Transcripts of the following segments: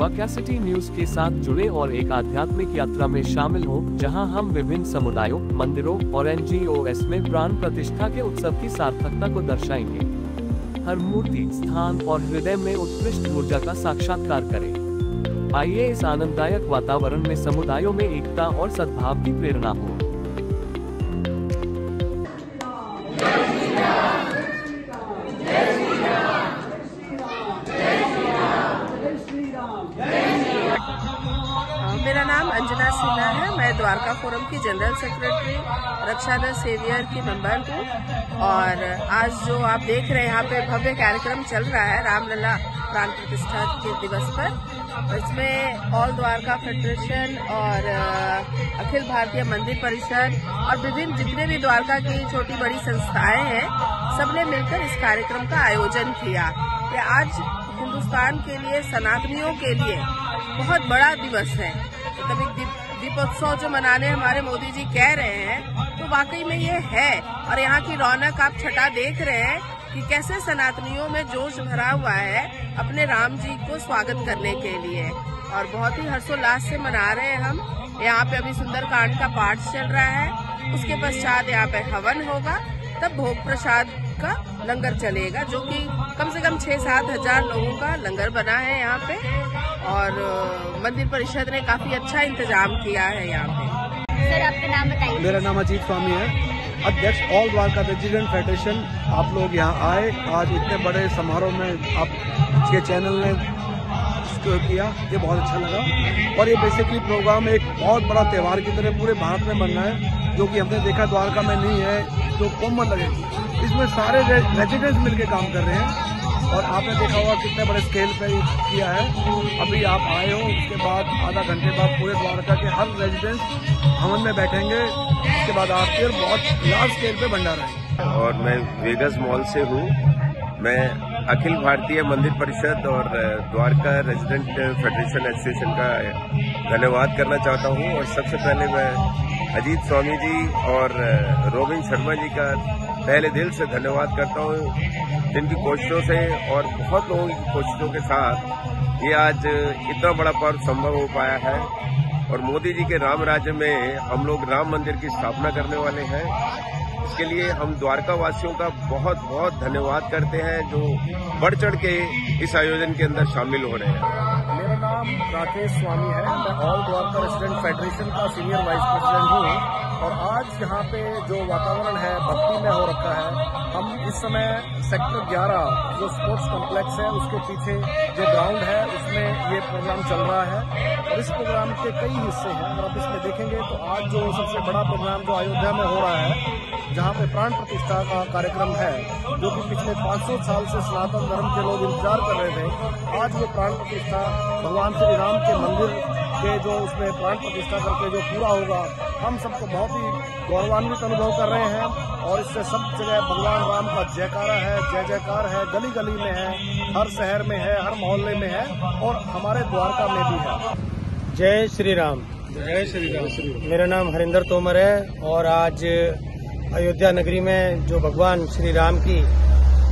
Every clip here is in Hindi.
द्वारका न्यूज़ के साथ जुड़े और एक आध्यात्मिक यात्रा में शामिल हो, जहाँ हम विभिन्न समुदायों, मंदिरों और एनजीओएस में प्राण प्रतिष्ठा के उत्सव की सार्थकता को दर्शाएँगे। हर मूर्ति, स्थान और हृदय में उत्कृष्ट ऊर्जा का साक्षात्कार करें। आइए इस आनंददायक वातावरण में समुदायों में एकता और सद्भाव की प्रेरणा हो। मैं द्वारका फोरम की जनरल सेक्रेटरी रक्षा दल सेवियर की मेंबर हूँ और आज जो आप देख रहे हैं, यहाँ पे भव्य कार्यक्रम चल रहा है रामलला प्राण प्रतिष्ठा के दिवस पर। इसमें ऑल द्वारका फेडरेशन और अखिल भारतीय मंदिर परिषद और विभिन्न जितने भी द्वारका की छोटी बड़ी संस्थाएँ हैं, सबने मिलकर इस कार्यक्रम का आयोजन किया। ये आज हिंदुस्तान के लिए, सनातनियों के लिए बहुत बड़ा दिवस है। कभी दीपोत्सव जो मनाने हमारे मोदी जी कह रहे हैं तो वाकई में ये है। और यहाँ की रौनक आप छटा देख रहे हैं कि कैसे सनातनियों में जोश भरा हुआ है अपने राम जी को स्वागत करने के लिए। और बहुत ही हर्षोल्लास से मना रहे हैं हम। यहाँ पे अभी सुंदर कांड का पाठ चल रहा है। उसके पश्चात यहाँ पे हवन होगा, तब भोग प्रसाद का लंगर चलेगा, जो कि कम से कम छह सात हज़ार लोगों का लंगर बना है यहाँ पे। और मंदिर परिषद ने काफ़ी अच्छा इंतज़ाम किया है यहाँ पे। सर आपका नाम बताइए। मेरा नाम अजीत स्वामी है। अध्यक्ष ऑल द्वारका रेजिडेंट फेडरेशन आप लोग यहाँ आए। आज इतने बड़े समारोह में आप के चैनल ने किया ये बहुत अच्छा लगा। और ये बेसिकली प्रोग्राम एक बहुत बड़ा त्यौहार की तरह पूरे भारत में बनना है जो कि हमने देखा द्वारका में नहीं है तो कॉमन लगेगी इसमें सारे रेजिडेंट्स मिलके काम कर रहे हैं। और आपने देखा होगा कितने बड़े स्केल पे किया है। अभी आप आए हो, उसके बाद आधा घंटे बाद पूरे द्वारका के हर रेजिडेंट हवन में बैठेंगे। उसके बाद आपके बहुत लार्ज स्केल पे भंडारा है। और मैं वेगस मॉल से हूँ। मैं अखिल भारतीय मंदिर परिषद और द्वारका रेजिडेंट फेडरेशन एसोसिएशन का धन्यवाद करना चाहता हूँ। और सबसे पहले मैं अजीत स्वामी जी और रोबिन शर्मा जी का पहले दिल से धन्यवाद करता हूँ जिनकी कोशिशों से और बहुत लोगों की कोशिशों के साथ ये आज इतना बड़ा पर्व संभव हो पाया है। और मोदी जी के राम राज्य में हम लोग राम मंदिर की स्थापना करने वाले हैं। इसके लिए हम द्वारका वासियों का बहुत बहुत धन्यवाद करते हैं जो बढ़ चढ़ के इस आयोजन के अंदर शामिल हो रहे हैं। नाम राकेश स्वामी है। मैं ऑल द्वारका रेसिडेंट फेडरेशन का सीनियर वाइस प्रेसिडेंट हूँ। और आज यहाँ पे जो वातावरण है, भक्ति में हो रखा है, हम इस समय सेक्टर 11 जो स्पोर्ट्स कॉम्प्लेक्स है, उसके पीछे जो ग्राउंड है, उसमें ये प्रोग्राम चल रहा है। और इस प्रोग्राम के कई हिस्से हैं। अगर आप इसमें देखेंगे तो आज जो सबसे बड़ा प्रोग्राम जो अयोध्या में हो रहा है जहाँ पे प्राण प्रतिष्ठा का कार्यक्रम है जो कि पिछले 500 साल से सनातन धर्म के लोग इंतज़ार कर रहे थे आज वो प्राण प्रतिष्ठा भगवान श्री राम के मंदिर के जो उसमें प्राण प्रतिष्ठा करके जो पूरा होगा हम सबको बहुत ही गौरवान्वित अनुभव कर रहे हैं और इससे सब जगह भगवान राम का जयकारा है जय जयकार है गली गली में है हर शहर में है हर मोहल्ले में है और हमारे द्वारका में भी है। जय श्री राम जय श्री राम श्री मेरा नाम हरिंदर तोमर है और आज अयोध्या नगरी में जो भगवान श्री राम की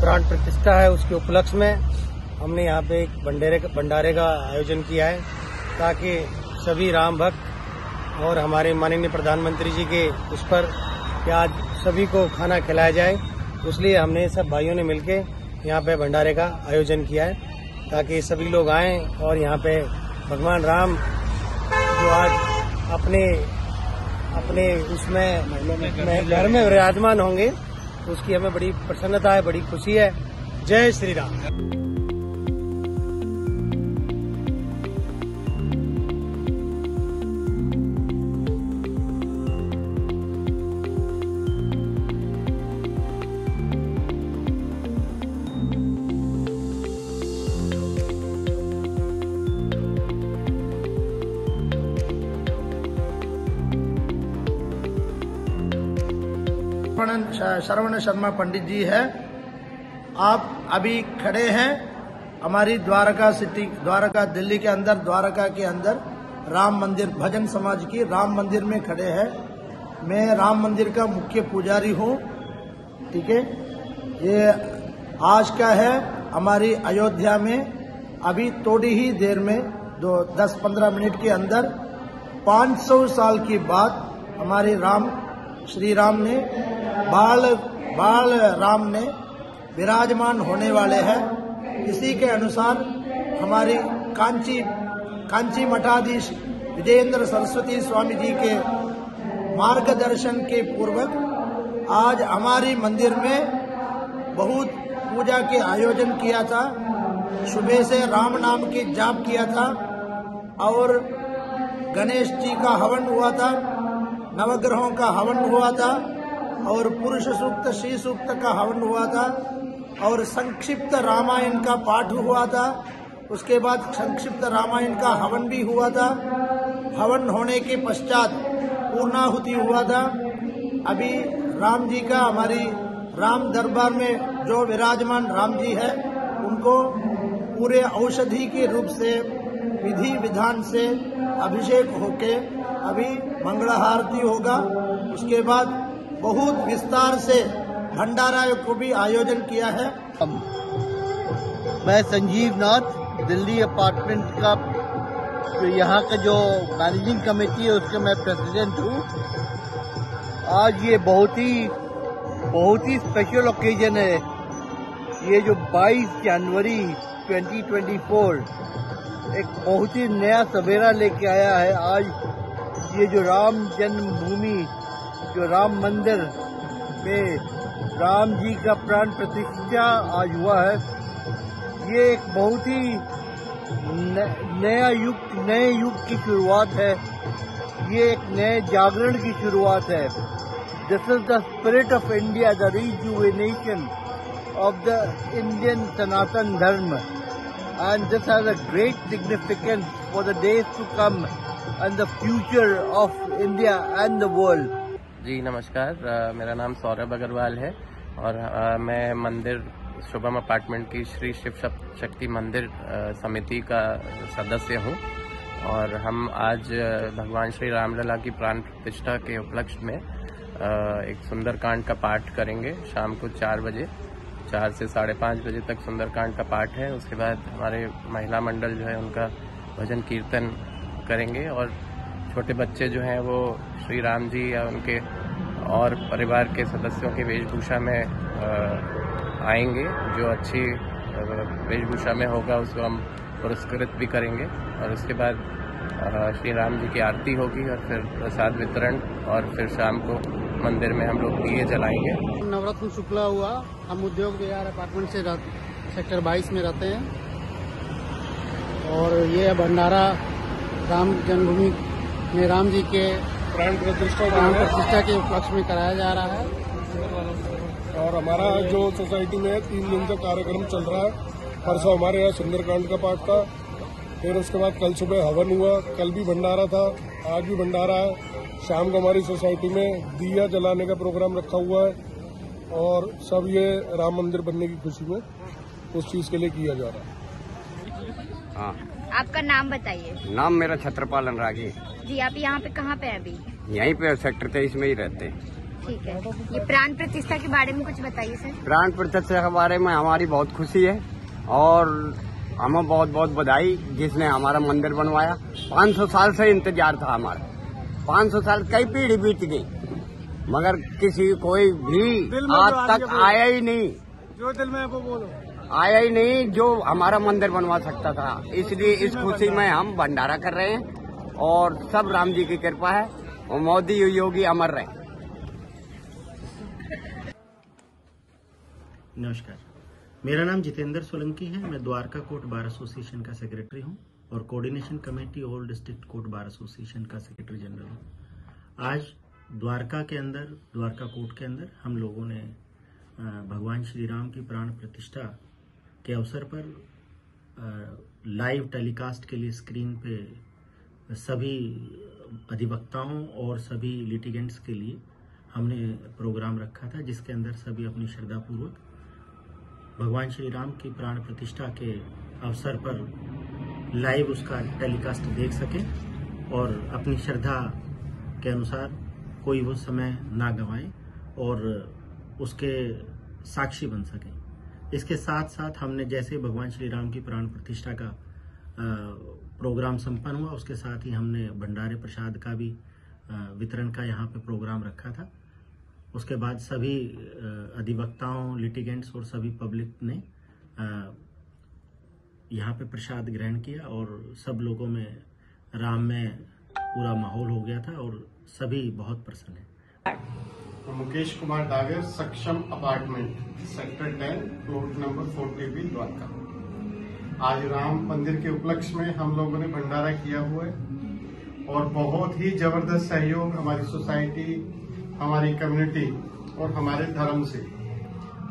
प्राण प्रतिष्ठा है उसके उपलक्ष्य में हमने यहाँ पे एक भंडारे भंडारे का आयोजन किया है ताकि सभी राम भक्त और हमारे माननीय प्रधानमंत्री जी के उस पर आज सभी को खाना खिलाया जाए, इसलिए हमने सब भाइयों ने मिलके यहाँ पे भंडारे का आयोजन किया है ताकि सभी लोग आए और यहाँ पे भगवान राम जो आज अपने अपने उसमें घर में विराजमान होंगे उसकी हमें बड़ी प्रसन्नता है, बड़ी खुशी है। जय श्री राम। श्रवण शर्मा पंडित जी है। आप अभी खड़े हैं हमारी द्वारका सिटी, द्वारका दिल्ली के अंदर, द्वारका के अंदर राम मंदिर, भजन समाज की राम मंदिर में खड़े हैं। मैं राम मंदिर का मुख्य पुजारी हूँ, ठीक है? ये आज का है हमारी अयोध्या में, अभी थोड़ी ही देर में, दो, दस पंद्रह मिनट के अंदर 500 साल की बात हमारे राम श्री राम ने, बाल बाल राम ने विराजमान होने वाले हैं। इसी के अनुसार हमारी कांची कांची मठाधीश विजयेंद्र सरस्वती स्वामी जी के मार्गदर्शन के पूर्वक आज हमारी मंदिर में बहुत पूजा के आयोजन किया था। सुबह से राम नाम की जाप किया था और गणेश जी का हवन हुआ था। नवग्रहों का हवन हुआ था और पुरुष सूक्त, श्री सूक्त का हवन हुआ था और संक्षिप्त रामायण का पाठ हुआ था। उसके बाद संक्षिप्त रामायण का हवन भी हुआ था। हवन होने के पश्चात पूर्णाहुति हुआ था। अभी राम जी का हमारी राम दरबार में जो विराजमान राम जी है, उनको पूरे औषधि के रूप से, विधि विधान से अभिषेक होके अभी मंगल आरती होगा। उसके बाद बहुत विस्तार से भंडारा को भी आयोजन किया है। मैं संजीव नाथ, दिल्ली अपार्टमेंट का तो यहाँ का जो मैनेजिंग कमेटी है, उसके मैं प्रेसिडेंट हूँ। आज ये बहुत ही बहुत ही स्पेशल ओकेजन है। ये जो 22 जनवरी 2024 एक बहुत ही नया सवेरा लेके आया है। आज ये जो राम जन्मभूमि, जो राम मंदिर में राम जी का प्राण प्रतिष्ठा आज हुआ है, ये एक बहुत ही नया युग, नए युग की शुरुआत है। ये एक नए जागरण की शुरुआत है। This is the spirit of India the rejuvenation of the Indian Sanatan Dharma and this has a great significance for the days to come and the future of India and the world जी, नमस्कार। मेरा नाम सौरभ अग्रवाल है और मैं मंदिर, शुभम अपार्टमेंट की श्री शिव शक्ति मंदिर समिति का सदस्य हूँ और हम आज भगवान श्री रामलला की प्राण प्रतिष्ठा के उपलक्ष्य में एक सुंदरकांड का पाठ करेंगे शाम को चार बजे, चार से साढ़े पाँच बजे तक सुंदरकांड का पाठ है। उसके बाद हमारे महिला मंडल जो है, उनका भजन कीर्तन करेंगे और छोटे बच्चे जो हैं वो श्री राम जी या उनके और परिवार के सदस्यों की वेशभूषा में आएँगे। जो अच्छी वेशभूषा में होगा उसको हम पुरस्कृत भी करेंगे और उसके बाद श्री राम जी की आरती होगी और फिर प्रसाद वितरण और फिर शाम को मंदिर में हम लोग दिए जलाएँगे। नवरत्न शुक्ला हुआ। हम उद्योग विहार अपार्टमेंट से सेक्टर 22 में रहते हैं। और ये भंडारा राम जन्मभूमि में राम जी के प्राण प्रतिष्ठा प्राण प्रतिष्ठा के उपलक्ष्य में कराया जा रहा है। और हमारा जो सोसाइटी में तीन दिन का कार्यक्रम चल रहा है परसों हमारे यहाँ सुंदरकांड का पाठ था फिर उसके बाद कल सुबह हवन हुआ कल भी भंडारा था आज भी भंडारा है। शाम को हमारी सोसाइटी में दिया जलाने का प्रोग्राम रखा हुआ है और सब ये राम मंदिर बनने की खुशी में उस चीज़ के लिए किया जा रहा है। हाँ। आपका नाम बताइए। नाम मेरा छत्रपाल अनुरागी जी आप यहाँ पे कहाँ पे अभी? यहीं पे सेक्टर तेईस में ही रहते हैं। ठीक है। ये प्राण प्रतिष्ठा के बारे में कुछ बताइए सर। प्राण प्रतिष्ठा के बारे में हमारी बहुत खुशी है और हमें बहुत बहुत बधाई जिसने हमारा मंदिर बनवाया। 500 साल से इंतज़ार था हमारा। 500 साल कई पीढ़ी बीत गई मगर किसी कोई भी आज तक आया ही नहीं। जो दिल में वो बोलो। आया ही नहीं, जो हमारा मंदिर बनवा सकता था। इसलिए इस खुशी में हम भंडारा कर रहे हैं और सब राम जी की कृपा है और मोदी योगी अमर रहे। नमस्कार। मेरा नाम जितेंद्र सोलंकी है। मैं द्वारका कोर्ट बार एसोसिएशन का सेक्रेटरी हूँ और coordination committee all district court bar association का सेक्रेटरी जनरल हूँ। आज द्वारका के अंदर, द्वारका कोर्ट के अंदर हम लोगों ने भगवान श्री राम की प्राण प्रतिष्ठा के अवसर पर लाइव टेलीकास्ट के लिए स्क्रीन पे सभी अधिवक्ताओं और सभी लिटिगेंट्स के लिए हमने प्रोग्राम रखा था, जिसके अंदर सभी अपनी श्रद्धापूर्वक भगवान श्री राम की प्राण प्रतिष्ठा के अवसर पर लाइव उसका टेलीकास्ट देख सके और अपनी श्रद्धा के अनुसार कोई वो समय ना गंवाए और उसके साक्षी बन सके। इसके साथ साथ हमने जैसे भगवान श्री राम की प्राण प्रतिष्ठा का प्रोग्राम संपन्न हुआ, उसके साथ ही हमने भंडारे प्रसाद का भी वितरण का यहाँ पे प्रोग्राम रखा था। उसके बाद सभी अधिवक्ताओं, लिटिगेंट्स और सभी पब्लिक ने यहाँ पे प्रसाद ग्रहण किया और सब लोगों में, राम में पूरा माहौल हो गया था और सभी बहुत प्रसन्न है। Mukesh Kumar Dagar Saksham apartment, sector ten, plot number forty B Dwarka. आज राम मंदिर के उपलक्ष्य में हम लोगों ने भंडारा किया हुआ है और बहुत ही ज़बरदस्त सहयोग हमारी सोसाइटी, हमारी कम्युनिटी और हमारे धर्म से,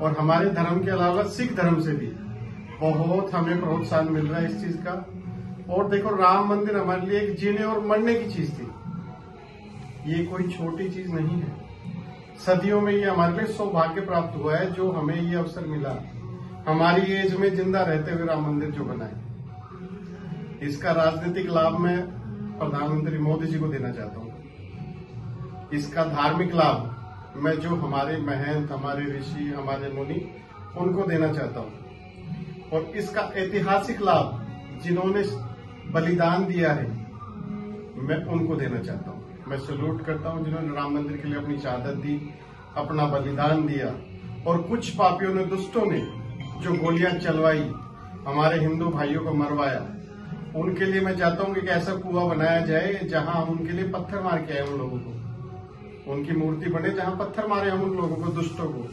और हमारे धर्म के अलावा सिख धर्म से भी बहुत हमें प्रोत्साहन मिल रहा है इस चीज़ का। और देखो, राम मंदिर हमारे लिए एक जीने और मरने की चीज़ थी। ये कोई छोटी चीज़ नहीं है। सदियों में ये हमारे लिए सौभाग्य प्राप्त हुआ है, जो हमें ये अवसर मिला। हमारी एज में ज़िंदा रहते हुए राम मंदिर जो बनाए इसका राजनीतिक लाभ मैं प्रधानमंत्री मोदी जी को देना चाहता हूँ। इसका धार्मिक लाभ मैं जो हमारे महंत, हमारे ऋषि, हमारे मुनि, उनको देना चाहता हूँ। और इसका ऐतिहासिक लाभ जिन्होंने बलिदान दिया है, मैं उनको देना चाहता हूँ। मैं सल्यूट करता हूँ, जिन्होंने राम मंदिर के लिए अपनी शहादत दी, अपना बलिदान दिया, और कुछ पापियों ने, दुष्टों ने जो गोलियाँ चलवाई, हमारे हिंदू भाइयों को मरवाया। उनके लिए मैं चाहता हूँ कि ऐसा कुआ बनाया जाए, जहाँ हम उनके लिए पत्थर मार के आए उन लोगों को। उनकी मूर्ति बने जहाँ पत्थर मारे हम उन लोगों को, दुष्टों को,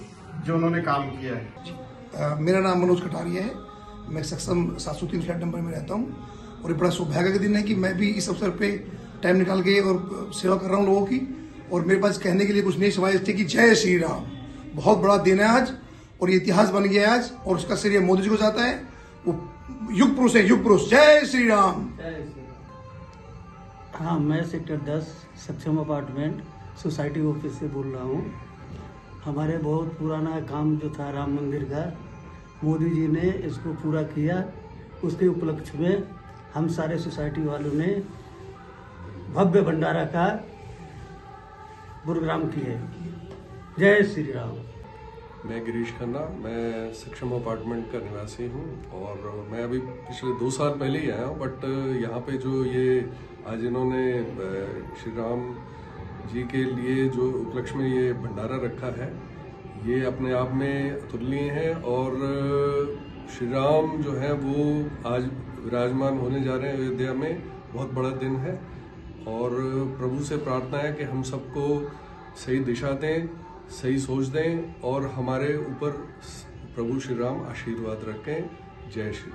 जो उन्होंने काम किया है। मेरा नाम मनोज कटारिया है। मैं सक्षम सात सौ तीन फ्लैट नंबर में रहता हूँ। और ये बड़ा सौभाग्य का दिन है कि मैं भी इस अवसर पे टाइम निकाल के और सेवा कर रहा हूँ लोगों की। और मेरे पास कहने के लिए कुछ नहीं, सवाल थे कि जय श्री राम। बहुत बड़ा दिन है आज, और ये इतिहास बन गया आज, और उसका श्रेय मोदी जी को जाता है। वो युग पुरुष है, युग पुरुष। जय श्री राम। हाँ मैं सेक्टर दस, सक्षम अपार्टमेंट सोसाइटी ऑफ़िस से बोल रहा हूँ। हमारे बहुत पुराना काम जो था राम मंदिर का, मोदी जी ने इसको पूरा किया। उसके उपलक्ष्य में हम सारे सोसाइटी वालों ने भव्य भंडारा का प्रोग्राम किए जय श्री राम। मैं गिरीश खन्ना, मैं सक्षम अपार्टमेंट का निवासी हूँ और मैं अभी पिछले दो साल पहले ही आया हूँ बट यहाँ पे जो ये, आज इन्होंने श्री राम जी के लिए जो उपलक्ष्य में ये भंडारा रखा है, ये अपने आप में अतुलनीय है और श्री राम जो है वो आज विराजमान होने जा रहे हैं अयोध्या में, बहुत बड़ा दिन है। और प्रभु से प्रार्थना है कि हम सबको सही दिशा दें, सही सोच दें और हमारे ऊपर प्रभु श्री राम आशीर्वाद रखें। जय श्री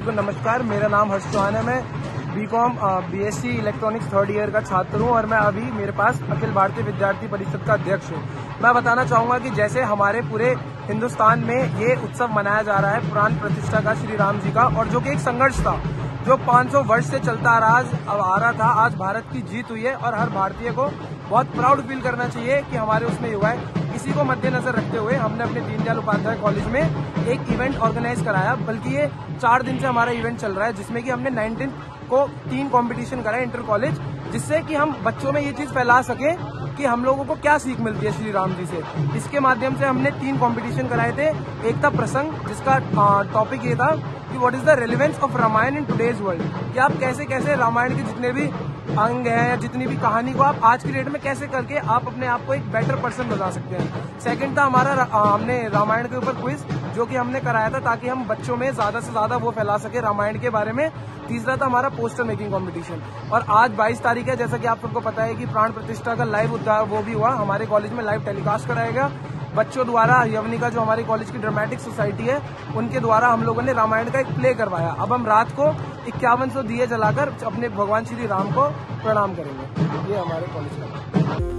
राम नमस्कार, मेरा नाम हर्ष चौहान है। मैं BCom BSc electronics third year का छात्र हूँ और मैं अभी मेरे पास अखिल भारतीय विद्यार्थी परिषद का अध्यक्ष हूँ। मैं बताना चाहूँगा कि जैसे हमारे पूरे हिंदुस्तान में ये उत्सव मनाया जा रहा है, पुराण प्रतिष्ठा का श्री राम जी का, और जो कि एक संघर्ष था जो 500 वर्ष से चलता आ रहा अब आ रहा था, आज भारत की जीत हुई है और हर भारतीय को बहुत प्राउड फील करना चाहिए कि हमारे उसमें युवा है। इसी को मद्देनजर रखते हुए हमने अपने दीनदयाल उपाध्याय कॉलेज में एक इवेंट ऑर्गेनाइज कराया। बल्कि ये चार दिन से हमारा इवेंट चल रहा है, जिसमें कि हमने नाइनटीन को तीन कॉम्पिटिशन कराए इंटर कॉलेज जिससे कि हम बच्चों में ये चीज़ फैला सके। कि हम लोगों को क्या सीख मिलती है श्री राम जी से। इसके माध्यम से हमने तीन कंपटीशन कराए थे। एक था प्रसंग, जिसका टॉपिक ये था कि what is the relevance of Ramayan in today's world कि आप कैसे कैसे रामायण के जितने भी अंग हैं या जितनी भी कहानी को आप आज की डेट में कैसे करके आप अपने आप को एक बेटर पर्सन बना सकते हैं। सेकंड था हमारा हमने रामायण के ऊपर क्विज जो कि हमने कराया था ताकि हम बच्चों में ज़्यादा से ज़्यादा वो फैला सके रामायण के बारे में। तीसरा था हमारा पोस्टर मेकिंग कंपटीशन और आज 22 तारीख है, जैसा कि आप सबको पता है कि प्राण प्रतिष्ठा का लाइव उद्धार वो भी हुआ। हमारे कॉलेज में लाइव टेलीकास्ट कराएगा बच्चों द्वारा यवनिका, जो हमारे कॉलेज की ड्रामेटिक सोसाइटी है, उनके द्वारा हम लोगों ने रामायण का एक प्ले करवाया। अब हम रात को इक्यावन सौ दिए जलाकर अपने भगवान श्री राम को प्रणाम करेंगे। ये हमारे कॉलेज का।